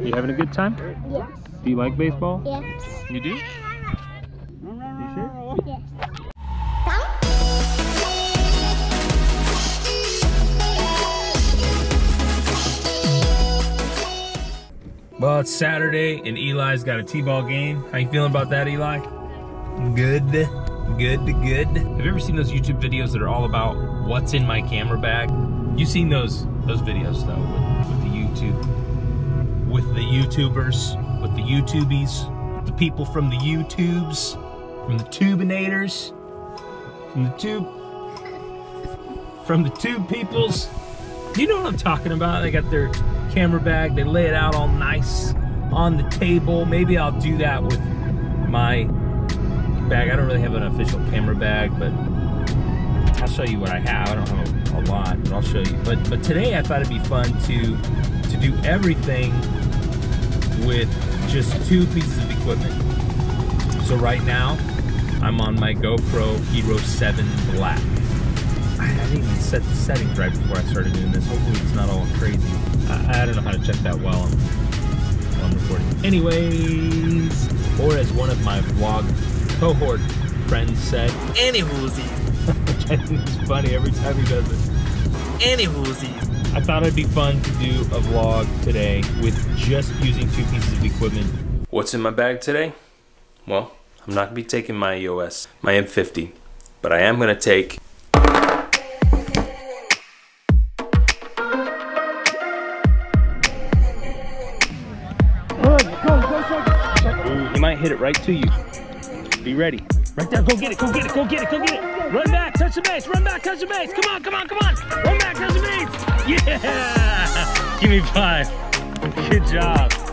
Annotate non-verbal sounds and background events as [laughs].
You having a good time? Yes. Do you like baseball? Yes. You do? You sure? Yes. Well, it's Saturday and Eli's got a T-ball game. How you feeling about that, Eli? Good, good, good. Have you ever seen those YouTube videos that are all about what's in my camera bag? You've seen those those videos though with, with the YouTube, with the YouTubers, with the YouTubies, the people from the YouTubes, from the Tubinators, from the tube, from the tube peoples. You know what I'm talking about? They got their camera bag, they lay it out all nice on the table. Maybe I'll do that with my bag. I don't really have an official camera bag, but I'll show you what I have. I don't have a, a lot, but I'll show you. But but today I thought it'd be fun to to do everything with just two pieces of equipment. So right now, I'm on my GoPro Hero 7 Black. I didn't even set the settings right before I started doing this. Hopefully it's not all crazy. I, I don't know how to check that well I'm, while I'm recording. Anyways, or as one of my vlog cohort friends said, Anywhoosies. which [laughs] I think is funny every time he does it. Anywhoosies. I thought it'd be fun to do a vlog today with just using two pieces of equipment. What's in my bag today? Well, I'm not gonna be taking my EOS, my M50, but I am gonna take Ooh, he might hit it right to you. Be ready. Right there, go get it, go get it, go get it, go get it. Run back, touch the base, run back, touch the base. Come on, come on, come on. Run back, touch the base. Yeah! Give me five. Good job.